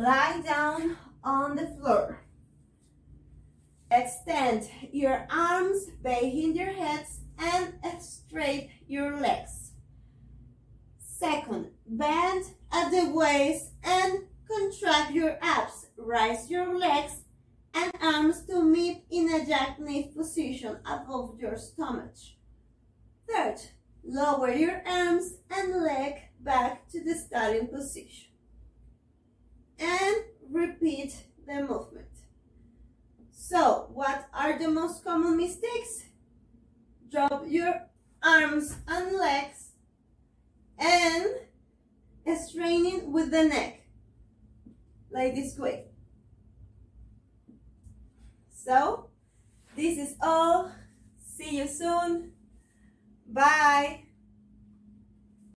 Lie down on the floor. Extend your arms behind your heads and straighten your legs. Second, bend at the waist and contract your abs. Rise your legs and arms to meet in a jackknife position above your stomach. Third, lower your arms and leg back to the starting position. The movement. So, what are the most common mistakes? Drop your arms and legs and straining with the neck, like this way. So, this is all. See you soon. Bye.